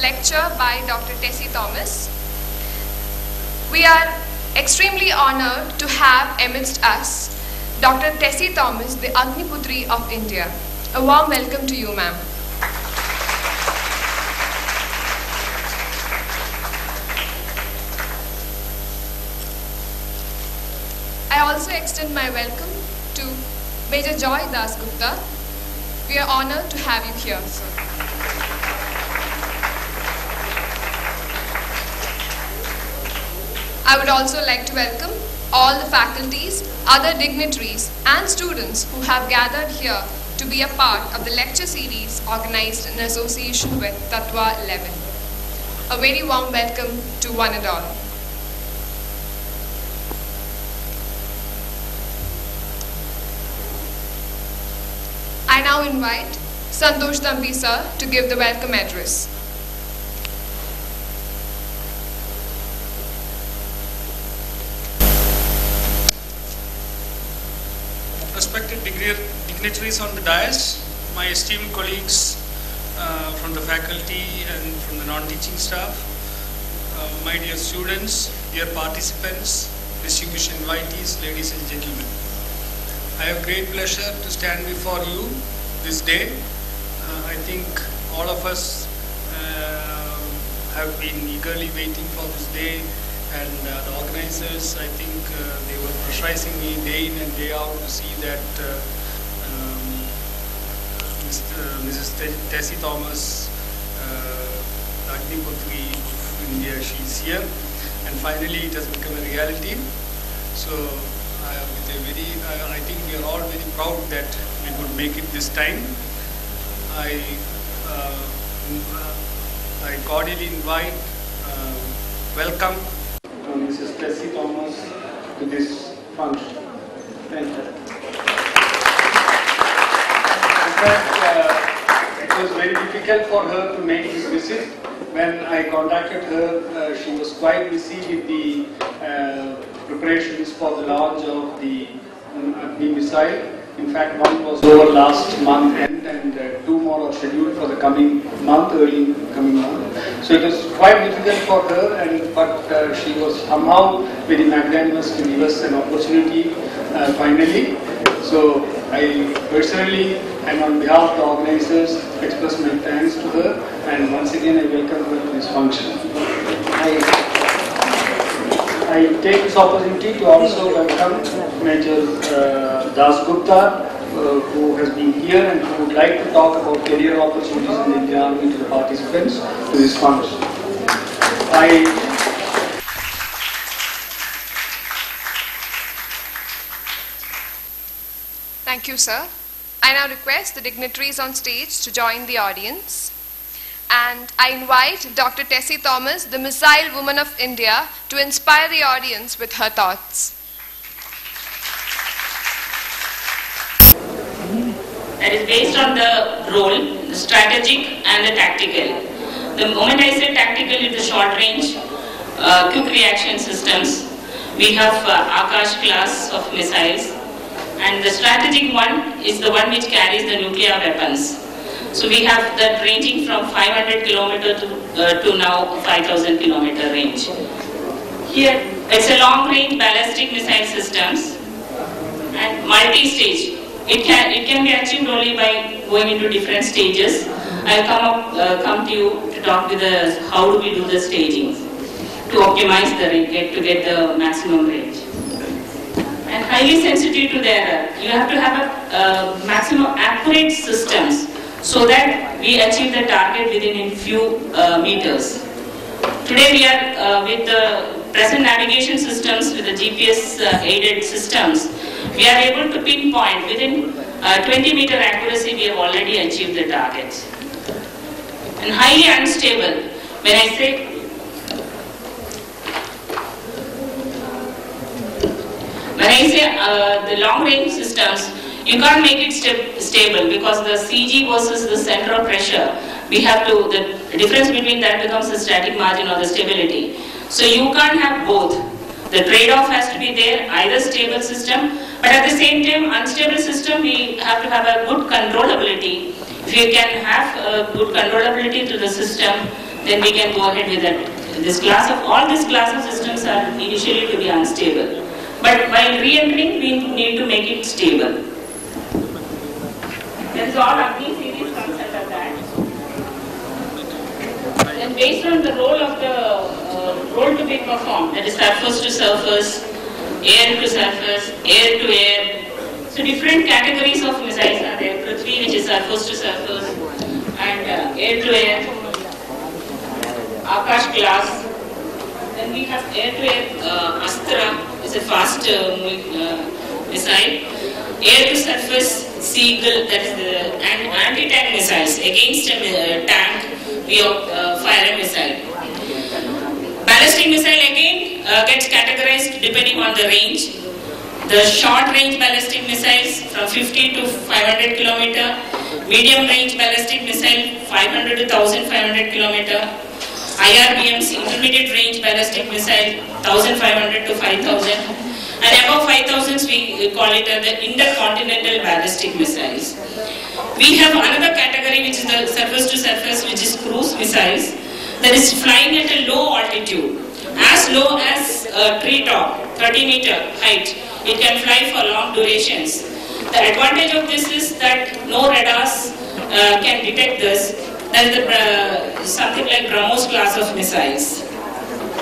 lecture by Dr. Tessy Thomas. We are extremely honored to have amidst us Dr. Tessy Thomas, the Agniputri of India. A warm welcome to you, ma'am. I also extend my welcome to Major Joy Das Gupta. We are honored to have you here, sir. I would also like to welcome all the faculties, other dignitaries, and students who have gathered here to be a part of the lecture series organized in association with Tathva 11. A very warm welcome to one and all. I now invite Santosh Dambi sir to give the welcome address. On the dais, my esteemed colleagues uh, from the faculty and from the non-teaching staff, uh, my dear students, dear participants, distinguished invitees, ladies and gentlemen. I have great pleasure to stand before you this day. Uh, I think all of us uh, have been eagerly waiting for this day and uh, the organizers, I think uh, they were pressurizing me day in and day out to see that uh. Mrs. Te- Tessy Thomas, uh, Agniputri of India, she's here. And finally it has become a reality. So uh, with a very, uh, I think we are all very proud that we could make it this time. I, uh, I cordially invite, uh, welcome uh, Mrs. Tessy Thomas to this function. Thank you. Uh, it was very difficult for her to make this visit. When I contacted her, uh, she was quite busy with the uh, preparations for the launch of the um, missile. In fact, one was over last month end and uh, two more are scheduled for the coming month, early coming month. So it was quite difficult for her, and but uh, she was somehow very magnanimous to give us an opportunity uh, finally. So I personally and on behalf of the organizers express my thanks to her, and once again I welcome her to this function. I, I take this opportunity to also welcome Major uh, Das Gupta, uh, who has been here and who would like to talk about career opportunities in the Indian Army to the participants to this function. I Thank you, sir. I now request the dignitaries on stage to join the audience. And I invite Dr. Tessy Thomas, the Missile Woman of India, to inspire the audience with her thoughts. that is based on the role, the strategic and the tactical. The moment I say tactical is the short range, uh, quick reaction systems. We have uh, Akash class of missiles and the strategic one is the one which carries the nuclear weapons. So we have that ranging from 500 kilometer to, uh, to now 5000 kilometer range. Here it's a long range ballistic missile systems and multi-stage. It can it can be achieved only by going into different stages. I'll come up uh, come to you to talk with the how do we do the staging to optimize the get to get the maximum range. Highly sensitive to the error. You have to have a uh, maximum accurate systems so that we achieve the target within a few uh, meters. Today we are uh, with the present navigation systems, with the GPS uh, aided systems, we are able to pinpoint within uh, 20 meter accuracy we have already achieved the targets. And highly unstable, when I say when I say uh, the long range systems, you can't make it sta- stable because the CG versus the center of pressure, we have to, the difference between that becomes the static margin or the stability. So you can't have both. The trade-off has to be there, either stable system, but at the same time, unstable system, we have to have a good controllability. If you can have a good controllability to the system, then we can go ahead with that. This class of, all these class of systems are initially to be unstable. But while re-entering, we need to make it stable. That is all Agni series comes under that. Then based on the role of the uh, role to be performed, that is surface to surface, air to surface, air to air. So different categories of missiles are there. Prithvi, which is surface to surface, and uh, air to air, Akash class. Then we have air to air uh, Astra, is a fast uh, uh, missile. Air to surface Seagull, that is the anti-tank missiles against a uh, tank. We fire a missile. Ballistic missile again gets categorized depending on the range. The short range ballistic missiles from 50 to 500 kilometer, medium range ballistic missile 500 to 1500 kilometer, IRBMs intermediate range ballistic missile 1500 to 5000, and above 5000 we call it uh, the intercontinental ballistic missiles. We have another category which is the surface to surface which is cruise missiles. That is flying at a low altitude. As low as a tree top 30 meter height it can fly for long durations. The advantage of this is that no radars uh, can detect this. That the, uh, something like BrahMos class of missiles.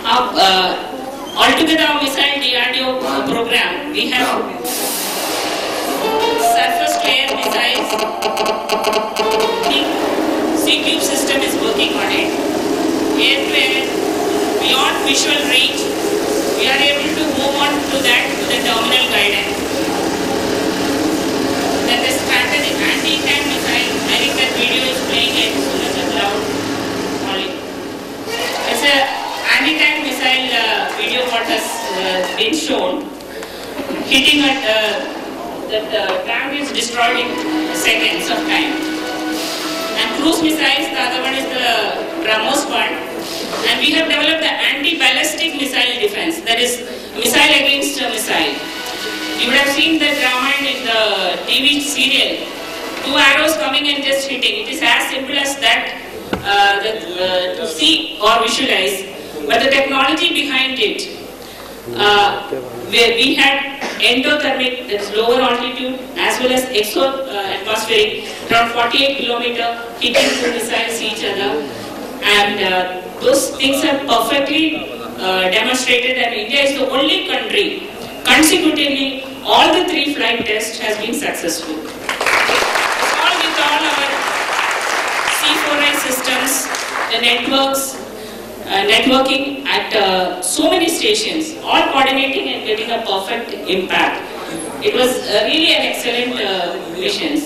Uh, uh, altogether our missile DRDO program we have surface air missiles. C-Cube system is working on it. Air to air, beyond visual range, we are able to move on to that, to the terminal guidance. Then the strategic. Anti-tank missile, I think that video is playing it as soon as it's loud. Only. It's a anti-tank missile uh, video what has uh, been shown, hitting at uh, that the tank is destroyed in seconds of time. And cruise missiles, the other one is the BrahMos one. And we have developed the anti-ballistic missile defense, that is missile against a missile. You would have seen the drama in the TV serial. Two arrows coming and just hitting. It is as simple as that uh, the, uh, to see or visualize. But the technology behind it, uh, where we had endothermic, that's lower altitude, as well as exo uh, around 48 kilometer, hitting two missiles each other. And uh, those things are perfectly uh, demonstrated and India is the only country consecutively all the three flight tests has been successful. All with all our C4I systems, the networks, networking at uh, so many stations, all coordinating and getting a perfect impact. It was uh, really an excellent uh, mission.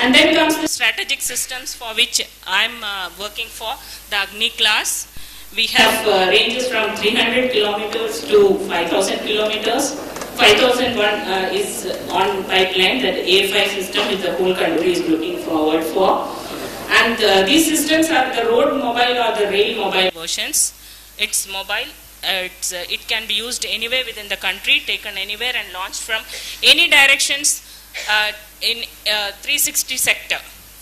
And then comes the strategic systems for which I'm uh, working for, the Agni class. We have uh, ranges from 300 kilometers to 5000 kilometers. 5001 uh, is on pipeline that A5 system is the whole country is looking forward for. And uh, these systems are the road mobile or the rail mobile versions. It's mobile. Uh, it's, uh, it can be used anywhere within the country, taken anywhere and launched from any directions uh, in uh, 360 sector.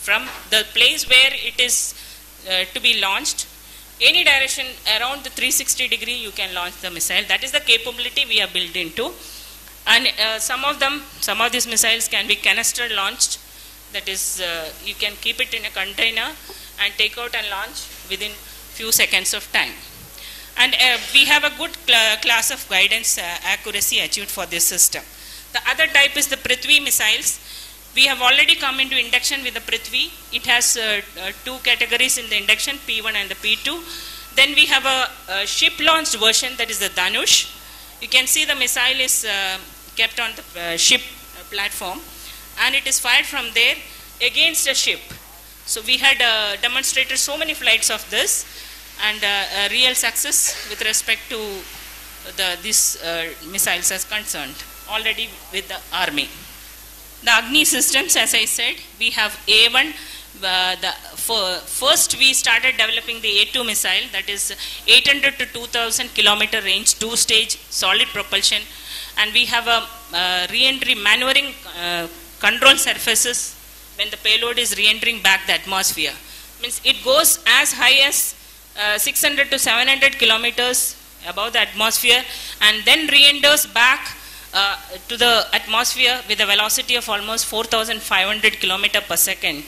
From the place where it is uh, to be launched, any direction around the 360 degree you can launch the missile. That is the capability we have built into. And some of them, some of these missiles can be canister launched. That is, uh, you can keep it in a container and take out and launch within few seconds of time. And uh, we have a good cl class of guidance uh, accuracy achieved for this system. The other type is the Prithvi missiles. We have already come into induction with the Prithvi. It has uh, uh, two categories in the induction, P1 and the P2. Then we have a, a ship-launched version, that is the Dhanush You can see the missile is kept on the ship platform and it is fired from there against a ship. So we had uh, demonstrated so many flights of this and uh, real success with respect to the, these uh, missiles as concerned already with the army. The Agni systems, as I said, we have A1. Uh, the first we started developing the A2 missile that is 800 to 2000 kilometer range, two stage solid propulsion, and we have a uh, re-entry maneuvering uh, control surfaces when the payload is re-entering back the atmosphere. Means it goes as high as uh, 600 to 700 kilometers above the atmosphere and then re-enters back uh, to the atmosphere with a velocity of almost 4,500 kilometer per second.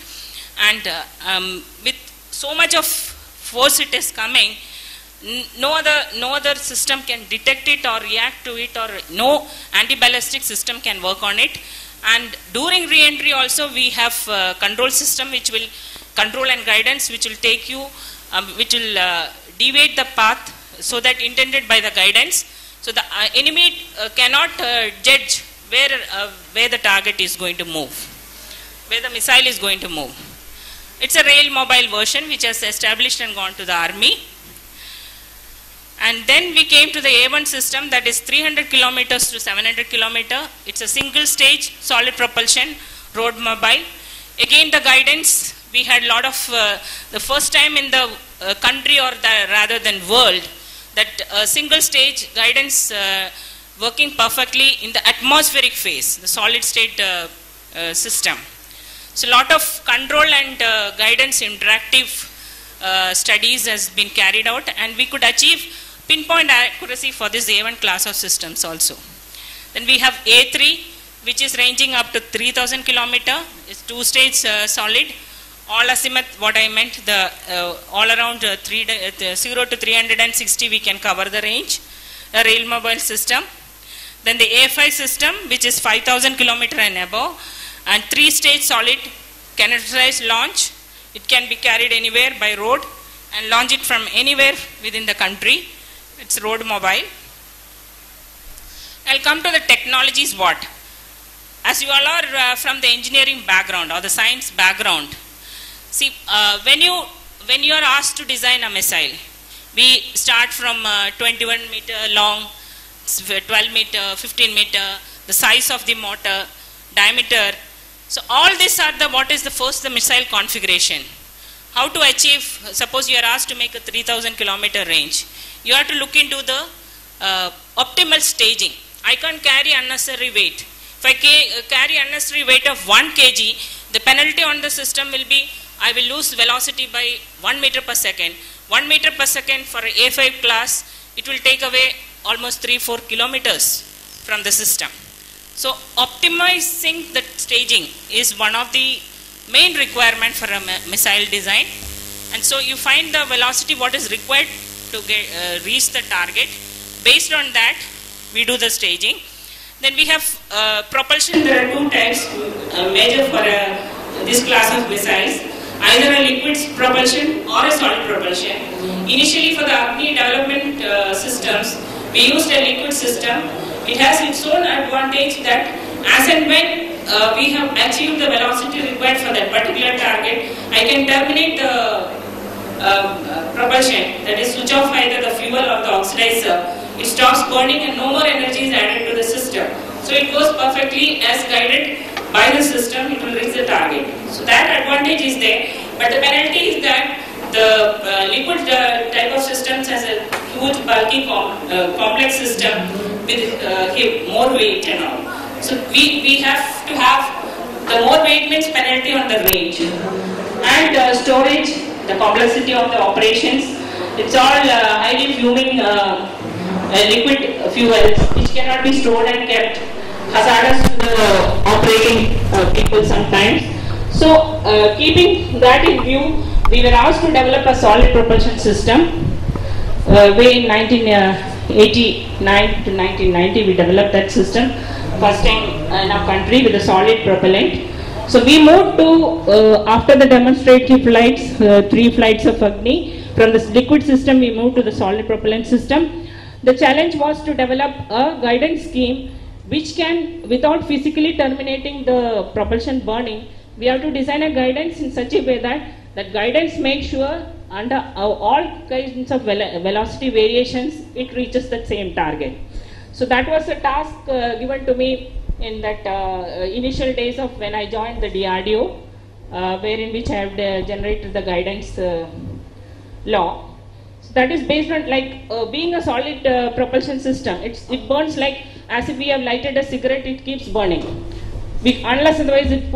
And uh, um, with so much of force it is coming, no other, no other system can detect it or react to it or no anti-ballistic system can work on it. And during re-entry also we have uh, control system which will control and guidance which will take you, um, which will uh, deviate the path so that intended by the guidance. So the uh, enemy uh, cannot uh, judge where, uh, where the target is going to move, where the missile is going to move. It's a rail mobile version which has established and gone to the army. And then we came to the A1 system that is 300 kilometers to 700 kilometer. It's a single stage solid propulsion road mobile. Again the guidance, we had a lot of, uh, the first time in the uh, country or the, rather than world that uh, single stage guidance uh, working perfectly in the atmospheric phase, the solid state uh, uh, system. So a lot of control and guidance interactive uh, studies has been carried out and we could achieve pinpoint accuracy for this A1 class of systems also. Then we have A3 which is ranging up to 3000 kilometer, it's two stage uh, solid. All azimuth, what I meant, the uh, all around uh, three, uh, the 0 to 360 we can cover the range. A rail mobile system. Then the A5 system which is 5000 kilometer and above and three stage solid canisterized launch. It can be carried anywhere by road and launch it from anywhere within the country. It's road mobile. I'll come to the technologies what. As you all are uh, from the engineering background or the science background, see uh, when you when you are asked to design a missile, we start from uh, 21 meter long, 12 meter, 15 meter, the size of the motor, diameter. So all these are the what is the first the missile configuration. How to achieve? Suppose you are asked to make a 3,000 kilometer range, you have to look into the uh, optimal staging. I can't carry unnecessary weight. If I ca- uh, carry unnecessary weight of 1 kg, the penalty on the system will be I will lose velocity by 1 meter per second. 1 meter per second for a A5 class, it will take away almost 3 4 kilometers from the system. So, optimizing the staging is one of the main requirement for a missile design. And so, you find the velocity what is required to get, uh, reach the target. Based on that, we do the staging. Then we have uh, propulsion. There are two types major for uh, this class of missiles. Either a liquid propulsion or a solid propulsion. Initially, for the Agni development uh, systems, we used a liquid system. It has its own advantage that as and when uh, we have achieved the velocity required for that particular target, I can terminate the um, uh, propulsion, that is switch off either the fuel or the oxidizer, it stops burning and no more energy is added to the system. So it goes perfectly as guided by the system, it will reach the target. So that advantage is there, but the penalty is that the uh, liquid uh, type of systems has a huge bulky com- uh, complex system with uh, more weight and all. So we, we have to have the more weight means penalty on the range and uh, storage, the complexity of the operations. It's all uh, highly fuming uh, uh, liquid fuels which cannot be stored and kept hazardous to the operating people sometimes. So, keeping that in view, we were asked to develop a solid propulsion system. Uh, way in 1989 to 1990, we developed that system. First time in our country with a solid propellant. So we moved to, uh, after the demonstrative flights, uh, three flights of Agni, from this liquid system we moved to the solid propellant system. The challenge was to develop a guidance scheme which can, without physically terminating the propulsion burning, we have to design a guidance in such a way that that guidance makes sure under all kinds of velocity variations, it reaches the same target. So that was a task uh, given to me in that uh, initial days of when I joined the DRDO, uh, wherein which I have uh, generated the guidance uh, law. So that is based on like uh, being a solid uh, propulsion system. It's, it burns like as if we have lighted a cigarette. It keeps burning. We, unless otherwise it